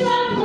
Everyone